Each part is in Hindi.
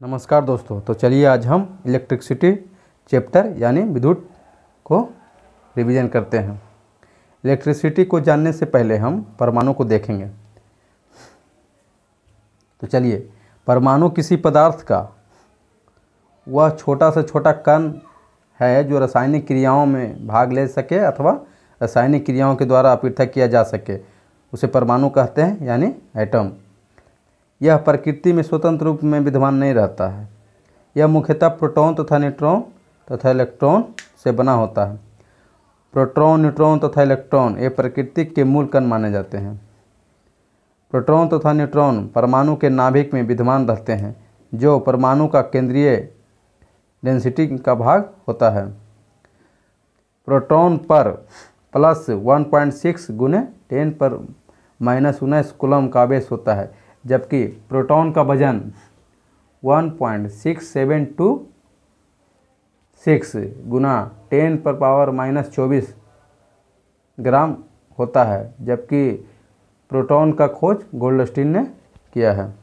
नमस्कार दोस्तों तो चलिए आज हम इलेक्ट्रिसिटी चैप्टर यानी विद्युत को रिवीजन करते हैं। इलेक्ट्रिसिटी को जानने से पहले हम परमाणु को देखेंगे। तो चलिए, परमाणु किसी पदार्थ का, वह छोटा से छोटा कण है जो रासायनिक क्रियाओं में भाग ले सके अथवा रासायनिक क्रियाओं के द्वारा पृथक किया जा सके, उसे परमाणु कहते हैं यानी एटम यह प्रकृति में स्वतंत्र रूप में विद्यमान नहीं रहता है। यह मुख्यतः प्रोटॉन तथा न्यूट्रॉन तथा इलेक्ट्रॉन से बना होता है। प्रोटॉन, न्यूट्रॉन तथा इलेक्ट्रॉन ये प्रकृति के मूल कण माने जाते हैं। प्रोटॉन तथा न्यूट्रॉन परमाणु के नाभिक में विद्यमान रहते हैं, जो परमाणु का केंद्रीय डेंसिटी का भाग होता है। प्रोटॉन पर प्लस 1.6 गुने टेन पर माइनस उन्नीस कुलम का आवेश होता है। जबकि प्रोटॉन का वज़न 1.6726 गुना टेन पर पावर माइनस चौबीस ग्राम होता है, जबकि प्रोटॉन का खोज गोल्डस्टीन ने किया है।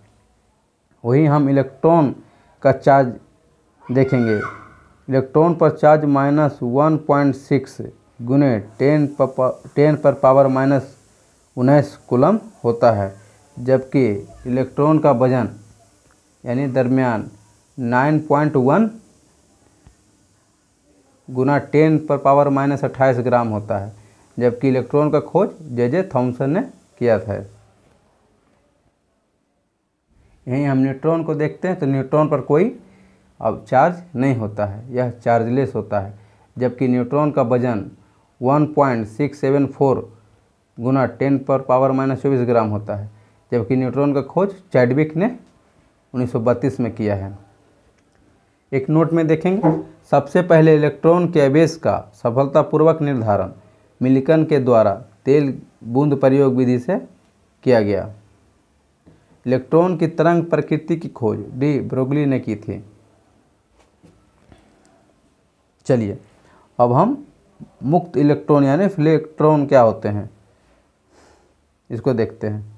वहीं हम इलेक्ट्रॉन का चार्ज देखेंगे। इलेक्ट्रॉन पर charge minus one point six गुने टेन पर टेन पर पावर माइनस उन्नीस कुलम होता है। जबकि इलेक्ट्रॉन का वज़न, यानी दरमियान 9.1 गुना टेन पर पावर माइनस अट्ठाईस ग्राम होता है, जबकि इलेक्ट्रॉन का खोज जे जे थॉमसन ने किया था। यहीं हम न्यूट्रॉन को देखते हैं तो न्यूट्रॉन पर कोई अब चार्ज नहीं होता है, यह चार्जलेस होता है, जबकि न्यूट्रॉन का वज़न 1.674 गुना टेन पर पावर माइनस चौबीस ग्राम होता है। जबकि न्यूट्रॉन का खोज चैडविक ने 1932 में किया है। एक नोट में देखेंगे, सबसे पहले इलेक्ट्रॉन के आवेश का सफलतापूर्वक निर्धारण मिलिकन के द्वारा तेल बूंद प्रयोग विधि से किया गया। इलेक्ट्रॉन की तरंग प्रकृति की खोज डी ब्रोगली ने की थी। चलिए, अब हम मुक्त इलेक्ट्रॉन यानी इलेक्ट्रॉन क्या होते हैं, इसको देखते हैं।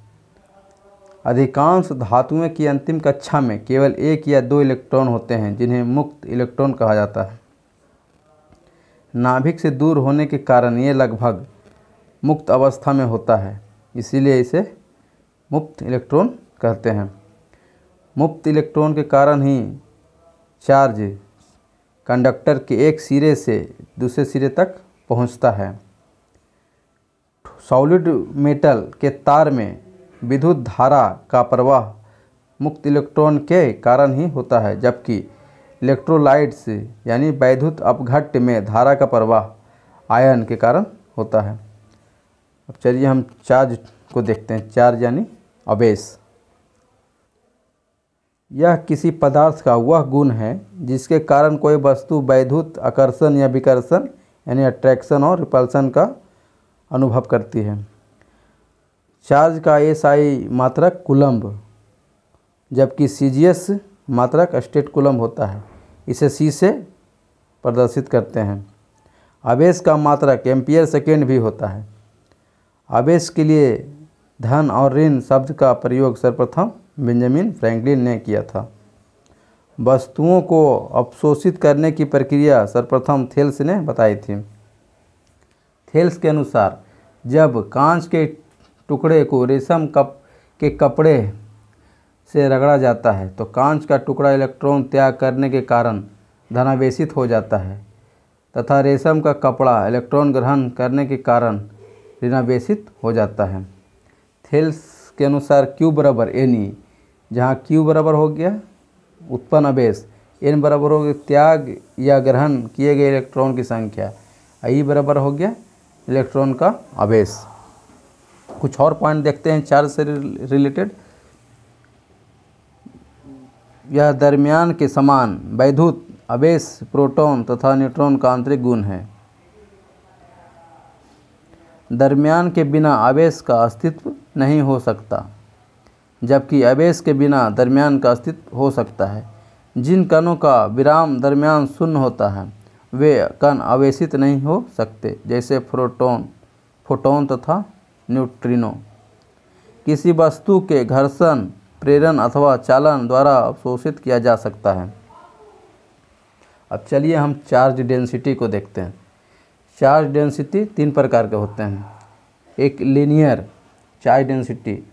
अधिकांश धातुओं की अंतिम कक्षा में केवल एक या दो इलेक्ट्रॉन होते हैं, जिन्हें मुक्त इलेक्ट्रॉन कहा जाता है। नाभिक से दूर होने के कारण ये लगभग मुक्त अवस्था में होता है, इसीलिए इसे मुक्त इलेक्ट्रॉन कहते हैं। मुक्त इलेक्ट्रॉन के कारण ही चार्ज कंडक्टर के एक सिरे से दूसरे सिरे तक पहुँचता है। सॉलिड मेटल के तार में विद्युत धारा का प्रवाह मुक्त इलेक्ट्रॉन के कारण ही होता है, जबकि इलेक्ट्रोलाइट्स, यानी वैद्युत अपघट्ट में धारा का प्रवाह आयन के कारण होता है। अब चलिए हम चार्ज को देखते हैं। चार्ज यानी अवेश यह किसी पदार्थ का वह गुण है जिसके कारण कोई वस्तु वैद्युत आकर्षण या विकर्षण, यानी अट्रैक्शन और रिपल्सन का अनुभव करती है। चार्ज का एस आई मात्रक कुलम्ब, जबकि सी जी एस मात्रक स्टेट कुलम्ब होता है। इसे सी से प्रदर्शित करते हैं। आवेश का मात्रक एम्पियर सेकेंड भी होता है। आवेश के लिए धन और ऋण शब्द का प्रयोग सर्वप्रथम बेंजामिन फ्रैंकलिन ने किया था। वस्तुओं को अवशोषित करने की प्रक्रिया सर्वप्रथम थेल्स ने बताई थी। थेल्स के अनुसार, जब कांच के टुकड़े को रेशम कप के कपड़े से रगड़ा जाता है तो कांच का टुकड़ा इलेक्ट्रॉन त्याग करने के कारण धनावेशित हो जाता है, तथा रेशम का कपड़ा इलेक्ट्रॉन ग्रहण करने के कारण ऋणावेशित हो जाता है। थेल्स के अनुसार क्यू बराबर एन ई जहाँ क्यू बराबर हो गया उत्पन्न आवेश एन बराबर हो गया त्याग या ग्रहण किए गए इलेक्ट्रॉन की संख्या ई बराबर हो गया इलेक्ट्रॉन का आवेश। कुछ और पॉइंट देखते हैं, चार्ज से रिलेटेड यह दरमियान के समान वैद्युत आवेश प्रोटॉन तथा न्यूट्रॉन का आंतरिक गुण है। दरमियान के बिना आवेश का अस्तित्व नहीं हो सकता, जबकि आवेश के बिना दरमियान का अस्तित्व हो सकता है। जिन कणों का विराम दरमियान शून्य होता है, वे कण आवेशित नहीं हो सकते, जैसे प्रोटॉन, फोटोन तथा न्यूट्रिनो। किसी वस्तु के घर्षण, प्रेरण अथवा चालन द्वारा अवशोषित किया जा सकता है। अब चलिए हम चार्ज डेंसिटी को देखते हैं। चार्ज डेंसिटी तीन प्रकार के होते हैं। एक लीनियर चार्ज डेंसिटी।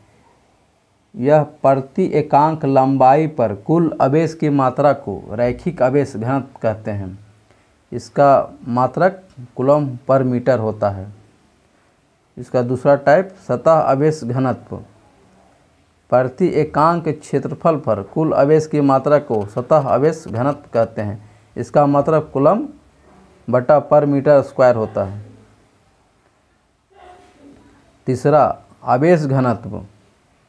यह प्रति एकांक लंबाई पर कुल आवेश की मात्रा को रैखिक आवेश घनत्व कहते हैं। इसका मात्रक कुलम पर मीटर होता है। इसका दूसरा टाइप सतह आवेश घनत्व। प्रति एकांक क्षेत्रफल पर कुल आवेश की मात्रा को सतह आवेश घनत्व कहते हैं। इसका मतलब कुलम बटा पर मीटर स्क्वायर होता है। तीसरा आवेश घनत्व।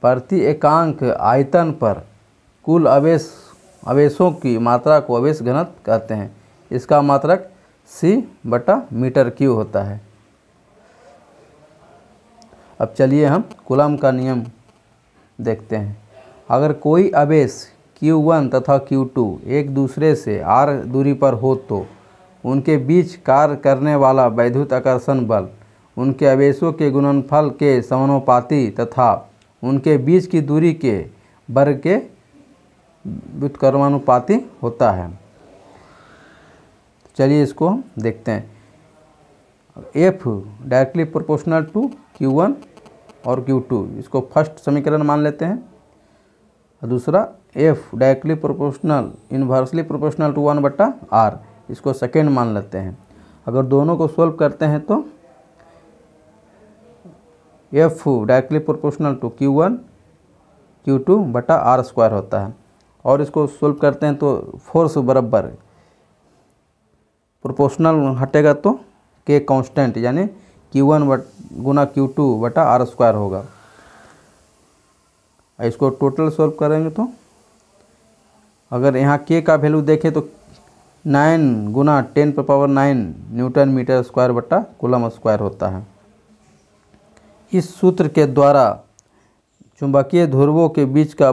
प्रति एकांक आयतन पर कुल आवेश आवेशों की मात्रा को आवेश घनत्व कहते हैं। इसका मात्रक सी बटा मीटर क्यू होता है। अब चलिए हम कुलम का नियम देखते हैं। अगर कोई आवेश Q1 तथा Q2 एक दूसरे से r दूरी पर हो तो उनके बीच कार्य करने वाला वैद्युत आकर्षण बल उनके आवेशों के गुणनफल के समानुपाती तथा उनके बीच की दूरी के वर्ग के व्युत्क्रमानुपाती होता है। चलिए इसको देखते हैं। F directly proportional to q one और क्यू टू इसको फ़र्स्ट समीकरण मान लेते हैं। और दूसरा F directly proportional inversely proportional to one बट्टा आर इसको सेकेंड मान लेते हैं। अगर दोनों को सोल्व करते हैं तो F directly proportional to q one q two बटा आर स्क्वायर होता है। और इसको सोल्व करते हैं तो फोर्स बराबर प्रोपोर्शनल हटेगा तो के कांस्टेंट यानी क्यू वन बट गुना क्यू टू बटा आर स्क्वायर होगा। इसको टोटल सॉल्व करेंगे तो? अगर यहाँ के का वैल्यू देखें तो नाइन गुना टेन पर power nine newton metre square बट्टा कुलम स्क्वायर होता है। इस सूत्र के द्वारा चुंबकीय ध्रुवों के बीच का